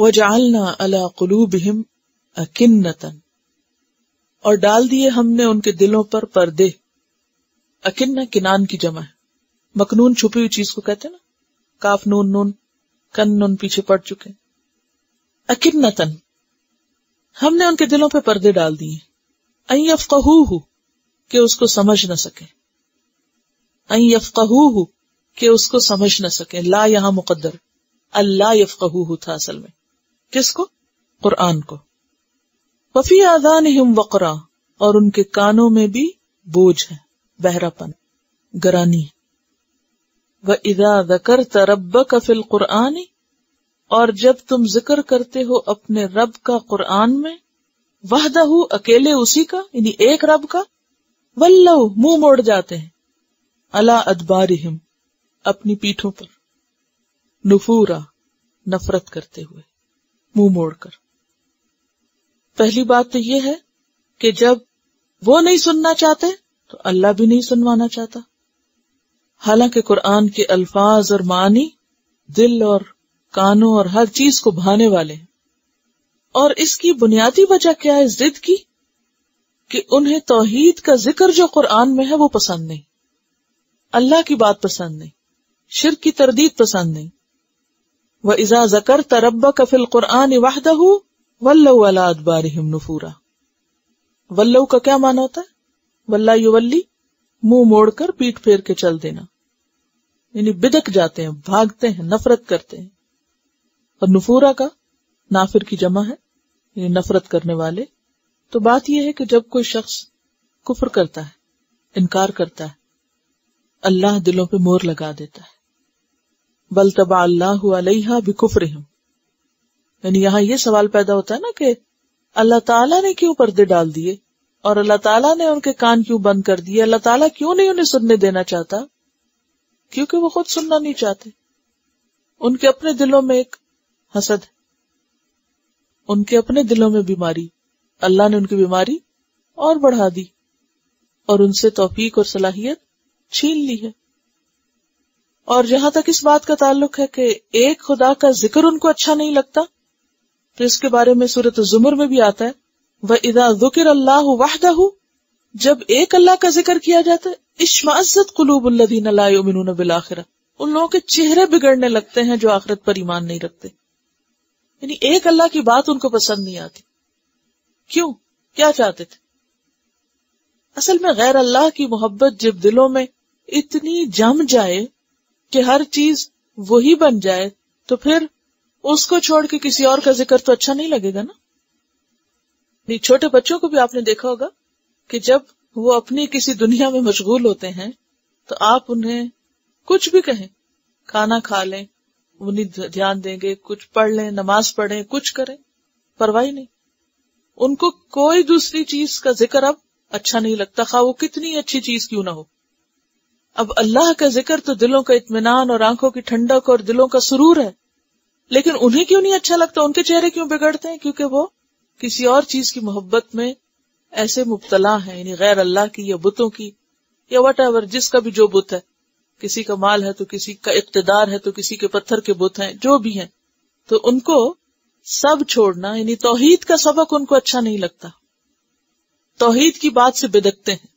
वजालना अला कुलूबहिम अकिन्नतन और डाल दिए हमने उनके दिलों पर पर्दे। अकिन्ना किनान की जमा है। मकनून छुपी हुई चीज़ को कहते हैं ना? काफ, नून नून, कन, नून पीछे पड़ चुके अकिन्नतन। हमने उनके दिलों पे पर्दे डाल दिए। अई यफकहू कि उसको समझ न सके। अई यफकहू कि उसको समझ न सके। ला यहाँ मुकद्दर। अल्लाह यफकहू था असल में। किसको? कुरान को। वफी आदान हिम वकरा, और उनके कानों में भी बोझ है, बहरापन, गरानी व इदा दकर तरब कफिल कुरानी और जब तुम ज़िक्र करते हो अपने रब का कुरान में, वहदहू अकेले उसी का, यानी एक रब का वल्लो मुँह मोड़ जाते हैं। अला अदबारिहिम, अपनी पीठों पर, नुफूरा, नफरत करते हुए। मुँह मोड़कर। पहली बात तो यह है कि जब वो नहीं सुनना चाहते तो अल्लाह भी नहीं सुनवाना चाहता। हालाँकि कुरान के अल्फाज और मानी दिल और कानों और हर चीज़ को भाने वाले हैं। और इसकी बुनियादी वजह क्या है जिद की? कि उन्हें तोहीद का ज़िक्र जो कुरान में है वो पसंद नहीं। अल्लाह की बात पसंद नहीं। शिर की तरदीद पसंद नहीं। वह इजा जकर तरब्बा कफिल कुरान वाहदहू वल्लू अला अदबारिहिम नुफूरा वल्लू का क्या माना होता है वल्ला युवल्ली मुँह मोड़कर पीठ फेर के चल देना यानी बिदक जाते हैं भागते हैं नफरत करते हैं और नुफूरा का नाफिर की जमा है यानी नफरत करने वाले तो बात यह है कि जब कोई शख्स कुफर करता है इनकार करता है अल्लाह दिलों पे मोर लगा देता है बल तबा अल्लाह अलहा बिकुफर यानी यहाँ यह सवाल पैदा होता है ना कि अल्लाह ताला ने क्यों पर्दे डाल दिए? और अल्लाह ताला ने उनके कान क्यों बंद कर दिए? अल्लाह ताला क्यों नहीं उन्हें सुनने देना चाहता? क्योंकि वो खुद सुनना नहीं चाहते। उनके अपने दिलों में एक हसद उनके अपने दिलों में बीमारी। अल्लाह ने उनकी बीमारी और बढ़ा दी। और उनसे तौफीक और सलाहियत छीन ली है। और जहाँ तक इस बात का ताल्लुक है कि एक खुदा का ज़िक्र उनको अच्छा नहीं लगता तो इसके बारे में सूरत जुमर में भी आता है वह इदा जुकिर अल्लाह वाहदहू जब एक अल्लाह का ज़िक्र किया जाता है इश्माजत कुलूबुल्लदीन बिलाखिरा उन लोगों के चेहरे बिगड़ने लगते हैं जो आखिरत पर ईमान नहीं रखते। यानी एक अल्लाह की बात उनको पसंद नहीं आती। क्यों? क्या चाहते थे? असल में गैर अल्लाह की मोहब्बत जब दिलों में इतनी जम जाए कि हर चीज़ वही बन जाए तो फिर उसको छोड़ के किसी और का ज़िक्र तो अच्छा नहीं लगेगा ना? नहीं, छोटे बच्चों को भी आपने देखा होगा कि जब वो अपनी किसी दुनिया में मशगूल होते हैं तो आप उन्हें कुछ भी कहें, खाना खा लें, उन्हें ध्यान देंगे, कुछ पढ़ लें, नमाज़ पढ़ें, कुछ करें, परवाही नहीं। उनको कोई दूसरी चीज़ का ज़िक्र अब अच्छा नहीं लगता, खा वो कितनी अच्छी चीज़ क्यों ना हो? अब अल्लाह का ज़िक्र तो दिलों का इत्मीनान और आँखों की ठंडक और दिलों का सुरूर है। लेकिन उन्हें क्यों नहीं अच्छा लगता? उनके चेहरे क्यों बिगड़ते हैं? क्योंकि वो किसी और चीज़ की मोहब्बत में ऐसे मुबतला है, यानी गैर अल्लाह की या बुतों की, या वट एवर जिसका भी जो बुत है। किसी का माल है तो किसी का इकतदार है तो किसी के पत्थर के बुत हैं, जो भी हैं। तो उनको सब छोड़ना, यानी तोहीद का सबक उनको अच्छा नहीं लगता। तोहीद की बात से बिदकते हैं।